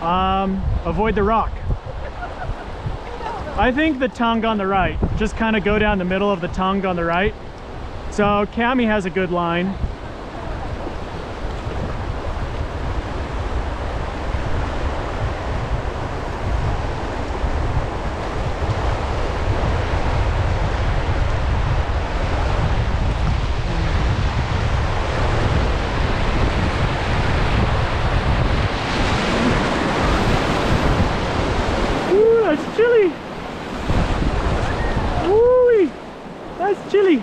Um, avoid the rock. I think the tongue on the right. Just kind of go down the middle of the tongue on the right. So Cami has a good line. Ooh, that's chilly. Ooh, that's chilly.